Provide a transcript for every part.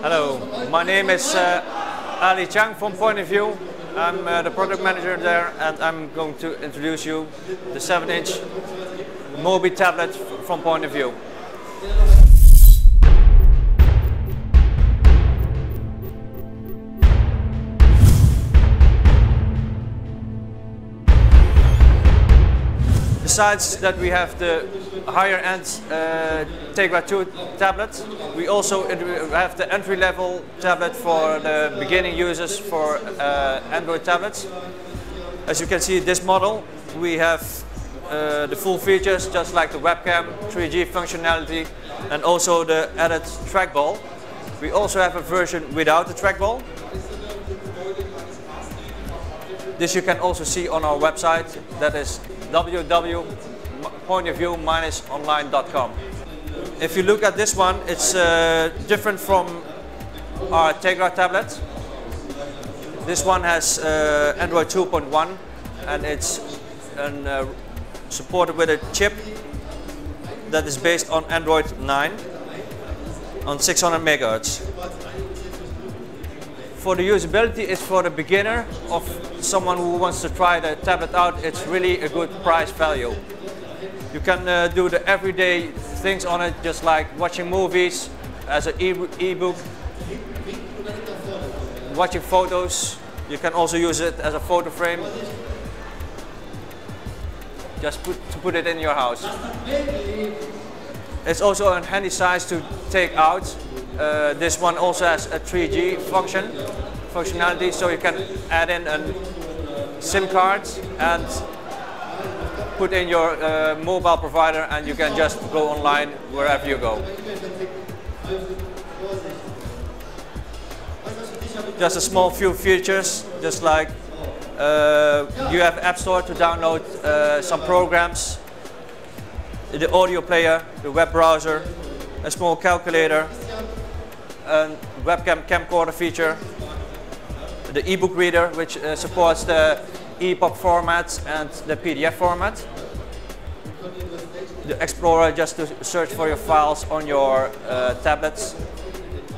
Hello, my name is uh, Ali Chang from Point of View. I'm uh, the product manager there and I'm going to introduce you the 7-inch Mobii tablet from Point of View. Besides that we have the higher end uh, Tegra 2 tablet, we also have the entry level tablet for the beginning users for uh, Android tablets. As you can see this model, we have uh, the full features just like the webcam, 3G functionality and also the added trackball. We also have a version without the trackball. This you can also see on our website that is www.pointofview-online.com. If you look at this one, it's uh, different from our Tegra tablet. This one has uh, Android 2.1 and it's an, uh, supported with a chip that is based on ARM 9 on 600 megahertz. For the usability, it's for the beginner of someone who wants to try the tablet out. It's really a good price value. You can uh, do the everyday things on it, just like watching movies as an e-book, watching photos. You can also use it as a photo frame. Just put, to put it in your house. It's also a handy size to take out uh, this one also has a 3G function functionality, so you can add in a SIM card and put in your uh, mobile provider and you can just go online wherever you go. Just a small few features, just like uh, you have App Store to download uh, some programs, the audio player, the web browser, a small calculator, a webcam camcorder feature, the ebook reader which uh, supports the EPUB format and the PDF format, the Explorer just to search for your files on your uh, tablets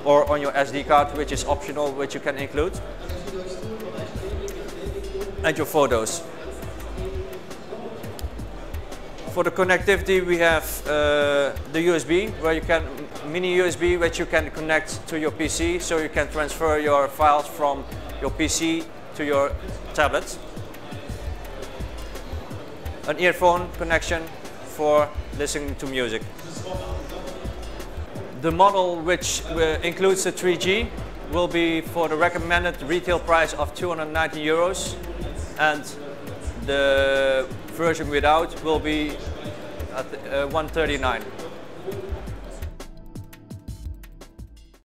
or on your SD card which is optional which you can include, and your photos. For the connectivity, we have uh, the USB, where you can mini USB, which you can connect to your PC, so you can transfer your files from your PC to your tablet. An earphone connection for listening to music. The model which uh, includes the 3G will be for the recommended retail price of 290 euros and the version without will be at uh, 139.